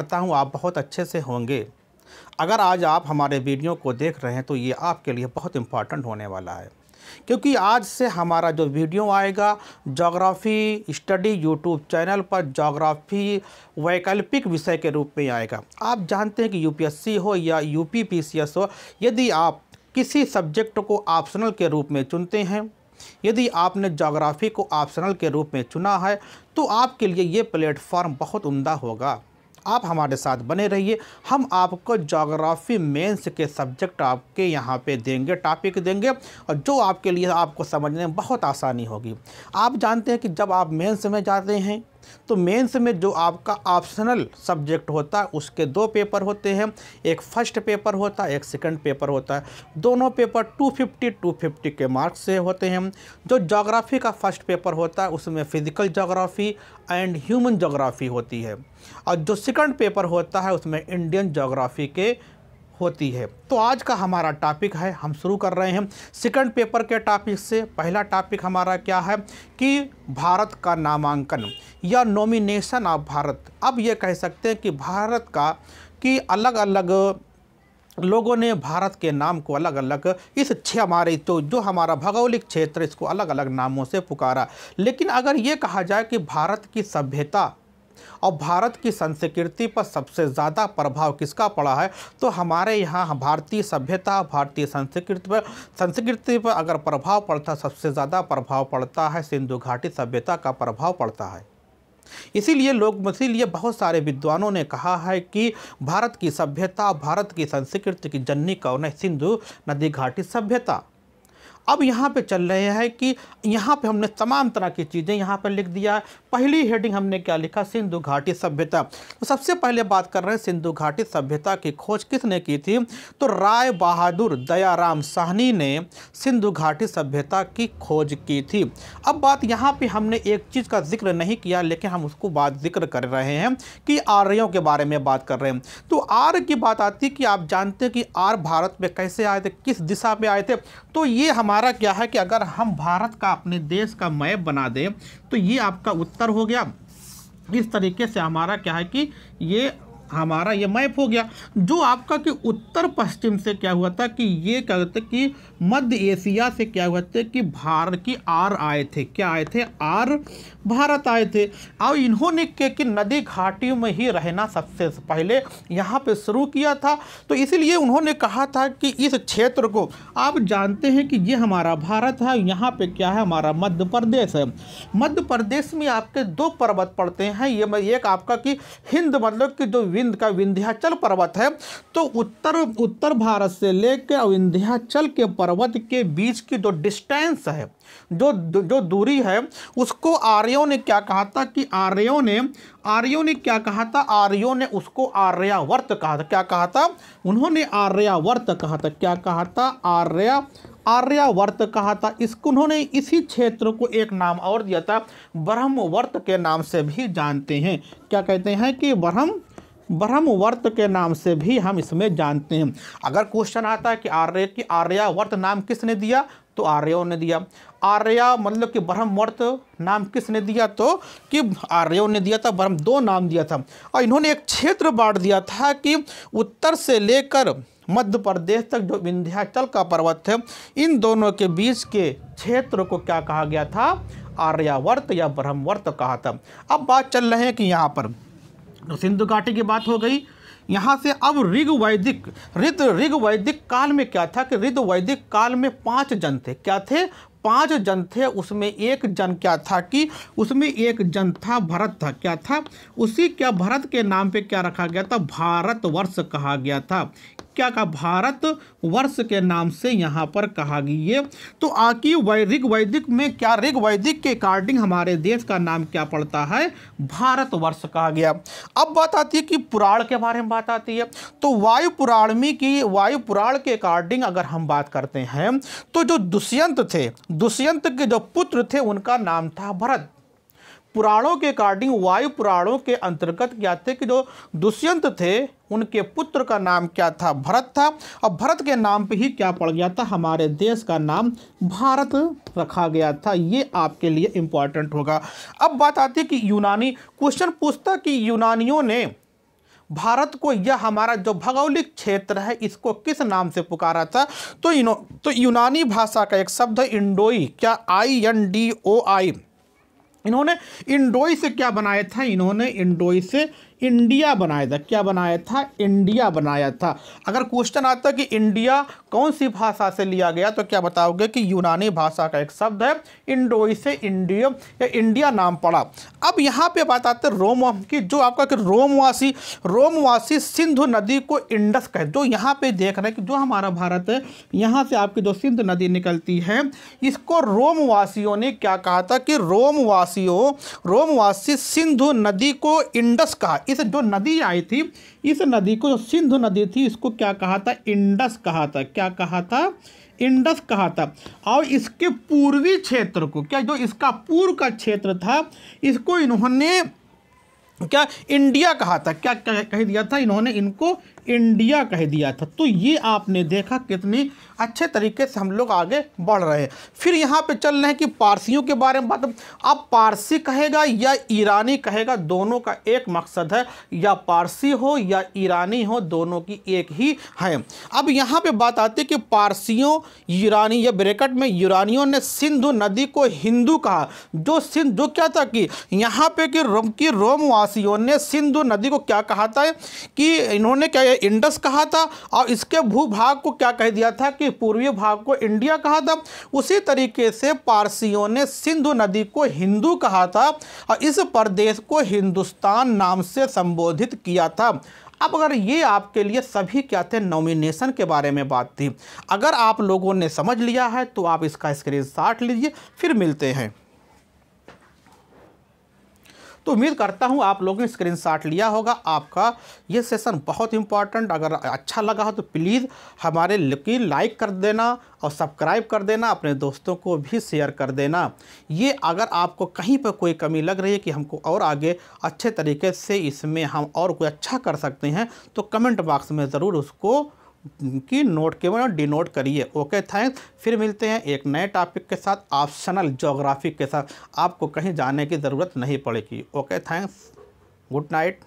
करता हूँ, आप बहुत अच्छे से होंगे। अगर आज आप हमारे वीडियो को देख रहे हैं तो ये आपके लिए बहुत इंपॉर्टेंट होने वाला है। क्योंकि आज से हमारा जो वीडियो आएगा जोग्राफ़ी स्टडी यूट्यूब चैनल पर जोग्राफ़ी वैकल्पिक विषय के रूप में आएगा। आप जानते हैं कि यूपीएससी हो या यूपी पीसीएस हो, यदि आप किसी सब्जेक्ट को ऑप्शनल के रूप में चुनते हैं, यदि आपने जोग्राफ़ी को ऑप्शनल के रूप में चुना है तो आपके लिए ये प्लेटफॉर्म बहुत उम्दा होगा। आप हमारे साथ बने रहिए। हम आपको जोग्राफ़ी मेंस के सब्जेक्ट आपके यहाँ पे देंगे टॉपिक देंगे, और जो आपके लिए आपको समझने में बहुत आसानी होगी। आप जानते हैं कि जब आप मेंस में जाते हैं तो मेंस में जो आपका ऑप्शनल सब्जेक्ट होता है, उसके दो पेपर होते हैं। एक फ़र्स्ट पेपर होता है, एक सेकंड पेपर होता है। दोनों पेपर 250 250 के मार्क्स से होते हैं। जो जोग्राफ़ी का फ़र्स्ट पेपर होता है, उसमें physical geography and human geography होती है। और जो सेकंड पेपर होता है, उसमें इंडियन जोग्राफ़ी के होती है। तो आज का हमारा टॉपिक है, हम शुरू कर रहे हैं सेकंड पेपर के टॉपिक से। पहला टॉपिक हमारा क्या है कि भारत का नामांकन या नॉमिनेशन ऑफ़ भारत। अब ये कह सकते हैं कि भारत का कि अलग अलग लोगों ने भारत के नाम को अलग अलग इस छः हमारे तो जो हमारा भौगोलिक क्षेत्र इसको अलग अलग नामों से पुकारा। लेकिन अगर ये कहा जाए कि भारत की सभ्यता और भारत की संस्कृति पर सबसे ज़्यादा प्रभाव किसका पड़ा है? तो हमारे यहाँ भारतीय सभ्यता, भारतीय संस्कृति पर संस्कृति पर अगर प्रभाव पड़ता, सबसे ज़्यादा प्रभाव पड़ता है सिंधु घाटी सभ्यता का प्रभाव पड़ता है। इसीलिए लोग, इसीलिए बहुत सारे विद्वानों ने कहा है कि भारत की सभ्यता, भारत की संस्कृति की जननी कौन है? सिंधु नदी घाटी सभ्यता। अब यहाँ पे चल रहे हैं कि यहाँ पे हमने तमाम तरह की चीज़ें यहाँ पर लिख दिया। पहली हेडिंग हमने क्या लिखा? सिंधु घाटी सभ्यता। तो सबसे पहले बात कर रहे हैं सिंधु घाटी सभ्यता की खोज किसने की थी? तो राय बहादुर दयाराम साहनी ने सिंधु घाटी सभ्यता की खोज की थी। अब बात यहाँ पर हमने एक चीज़ का ज़िक्र नहीं किया, लेकिन हम उसको बात ज़िक्र कर रहे हैं कि आर्यों के बारे में बात कर रहे हैं। तो आर्य की बात आती कि आप जानते हैं कि आर भारत में कैसे आए थे, किस दिशा में आए थे? तो ये हमारे हमारा क्या है कि अगर हम भारत का अपने देश का मैप बना दें तो ये आपका उत्तर हो गया। इस तरीके से हमारा क्या है कि ये हमारा ये मैप हो गया, जो आपका कि उत्तर पश्चिम से क्या हुआ था कि ये क्या कहते कि मध्य एशिया से क्या हुआ था कि भारत की आर आए थे। क्या आए थे? आर भारत आए थे। और इन्होंने के कि नदी घाटियों में ही रहना सबसे पहले यहाँ पे शुरू किया था। तो इसीलिए उन्होंने कहा था कि इस क्षेत्र को, आप जानते हैं कि ये हमारा भारत है, यहाँ पे क्या है? हमारा मध्य प्रदेश है। मध्य प्रदेश में आपके दो पर्वत पड़ते हैं। ये एक आपका कि हिंद मतलब कि जो विंध्य का विंध्याचल पर्वत है। तो उत्तर उत्तर भारत से लेकर विंध्याचल के पर्वत के बीच की जो डिस्टेंस है, जो जो दूरी है, उसको आर्यों ने क्या कहा था कि आर्यों ने आर्यों ने क्या कहा था? आर्यों ने उसको आर्यावर्त कहा था। क्या कहा था? उन्होंने आर्यावर्त कहा था। क्या कहा था? आर्या, आर्यावर्त कहा था। इसको उन्होंने इसी क्षेत्र को एक नाम और दिया था। ब्रह्मवर्त के नाम से भी जानते हैं। क्या कहते हैं कि ब्रह्म ब्रह्मवर्त के नाम से भी हम इसमें जानते हैं। अगर क्वेश्चन आता है कि आर्य की आर्यावर्त नाम किसने दिया तो आर्यों ने दिया। आर्या मतलब कि ब्रह्मवर्त नाम किसने दिया तो कि आर्यों ने दिया था, ब्रह्म दो नाम दिया था। और इन्होंने एक क्षेत्र बांट दिया था कि उत्तर से लेकर मध्य प्रदेश तक जो विंध्याचल का पर्वत है, इन दोनों के बीच के क्षेत्र को क्या कहा गया था? आर्यावर्त या ब्रह्मवर्त कहा था। अब बात चल रहे हैं कि यहाँ पर तो सिंधु घाटी की बात हो गई। यहाँ से अब ऋग वैदिक ऋत ऋग वैदिक काल में क्या था कि ऋत वैदिक काल में पाँच जन थे। क्या थे? पाँच जन थे, उसमें एक जन क्या था कि, उसमें एक जन था, भरत था। क्या था? उसी क्या भरत के नाम पे क्या रखा गया था? भारतवर्ष कहा गया था। क्या कहा भारत वर्ष के नाम से यहाँ पर कहा गई है? तो आकी वैदिक वैदिक में क्या ऋग वैदिक के अकॉर्डिंग हमारे देश का नाम क्या पड़ता है? भारत वर्ष कहा गया। अब बात आती है कि पुराण के बारे में बात आती है। तो वायु पुराण में की, वायु पुराण के अकॉर्डिंग अगर हम बात करते हैं तो जो दुष्यंत थे, दुष्यंत के जो पुत्र थे, उनका नाम था भरत। पुराणों के अकॉर्डिंग वायु पुराणों के अंतर्गत क्या थे कि जो दुष्यंत थे उनके पुत्र का नाम क्या था? भरत था। और भरत के नाम पे ही क्या पड़ गया था? हमारे देश का नाम भारत रखा गया था। ये आपके लिए इंपॉर्टेंट होगा। अब बात आती है कि यूनानी क्वेश्चन पूछता कि यूनानियों ने भारत को यह हमारा जो भौगोलिक क्षेत्र है, इसको किस नाम से पुकारा था? तो इनो तो यूनानी भाषा का एक शब्द है इंडोई। क्या आई एन डी ओ आई? इन्होंने इंडोई से क्या बनाया था? इन्होंने इंडोई से इंडिया बनाया था। क्या बनाया था? इंडिया बनाया था। अगर क्वेश्चन आता कि इंडिया कौन सी भाषा से लिया गया तो क्या बताओगे कि यूनानी भाषा का एक शब्द है, इंडोई से इंडिया, या इंडिया नाम पड़ा। अब यहाँ पे बात आते रोम की जो आपका कि रोमवासी रोमवासी सिंधु नदी को इंडस कहे। जो यहाँ पे देख रहे हैं कि जो हमारा भारत है, यहाँ से आपकी जो सिंधु नदी निकलती है, इसको रोमवासियों ने क्या कहा था कि रोमवासियों रोमवासी सिंधु नदी को इंडस कहा। इस जो नदी आई थी, इस नदी को जो सिंधु नदी थी, इसको क्या कहा था? इंडस कहा था। क्या कहा था? इंडस कहा था। और इसके पूर्वी क्षेत्र को, क्या जो इसका पूर्व का क्षेत्र था, इसको इन्होंने क्या? इंडिया कहा था। क्या कह दिया था? इन्होंने इनको इंडिया कह दिया था। तो ये आपने देखा कितनी अच्छे तरीके से हम लोग आगे बढ़ रहे हैं। फिर यहाँ पे चल रहे हैं कि पारसियों के बारे में बात। अब पारसी कहेगा या ईरानी कहेगा, दोनों का एक मकसद है, या पारसी हो या ईरानी हो, दोनों की एक ही है। अब यहाँ पे बात आती है कि पारसियों, ईरानी, या ब्रेकट में ईरानियों ने सिंधु नदी को हिंदू कहा। जो सिंध, जो क्या था कि यहाँ पे कि रोम, की रोमवासियों ने सिंधु नदी को क्या कहा था कि इन्होंने क्या इंडस कहा था और इसके भूभाग को क्या कह दिया था कि पूर्वी भाग को इंडिया कहा था। उसी तरीके से पारसियों ने सिंधु नदी को हिंदू कहा था और इस प्रदेश को हिंदुस्तान नाम से संबोधित किया था। अब अगर ये आपके लिए सभी क्या थे नॉमिनेशन के बारे में बात थी। अगर आप लोगों ने समझ लिया है तो आप इसका स्क्रीन लीजिए, फिर मिलते हैं। तो उम्मीद करता हूँ आप लोगों ने स्क्रीन लिया होगा आपका। ये सेशन बहुत इंपॉर्टेंट अगर अच्छा लगा हो तो प्लीज़ हमारे लिखी लाइक कर देना और सब्सक्राइब कर देना, अपने दोस्तों को भी शेयर कर देना। ये अगर आपको कहीं पर कोई कमी लग रही है कि हमको और आगे अच्छे तरीके से इसमें हम और कोई अच्छा कर सकते हैं तो कमेंट बॉक्स में ज़रूर उसको की नोट के डी डिनोट करिए। Okay, thanks. फिर मिलते हैं एक नए टॉपिक के साथ ऑप्शनल जोग्राफी के साथ। आपको कहीं जाने की ज़रूरत नहीं पड़ेगी। Okay, thanks. Good night.